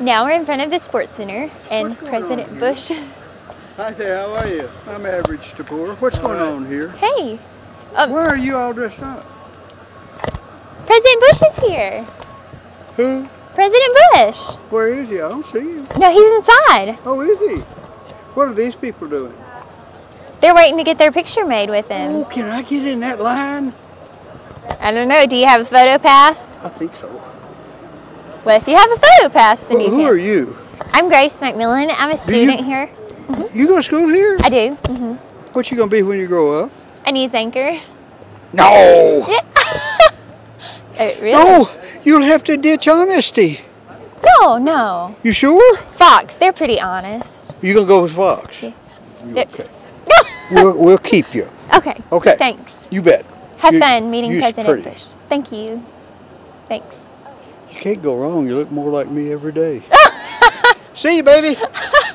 Now we're in front of the Sports Center and What's President? Bush. Hi there, how are you? I'm average to poor. What's going on here? Hey, oh. Why are you all dressed up? President Bush is here. Who? President Bush. Where is he? I don't see him. No, he's inside. Oh, is he? What are these people doing? They're waiting to get their picture made with him. Oh, can I get in that line? I don't know. Do you have a photo pass? I think so. Well, if you have a photo pass, then Who, you who are you? I'm Grace McMillan. I'm a student here. You go to school here? I do. hmm What you gonna be when you grow up? A news anchor. No! Uh, really? No! You'll have to ditch honesty. No, no. You sure? Fox, they're pretty honest. You gonna go with Fox? Yeah. Okay. we'll, we'll keep you. Okay. Okay. Thanks. You bet. Have You- fun meeting President. Bush. Thank you. Thanks. You can't go wrong. You look more like me every day. See you, baby.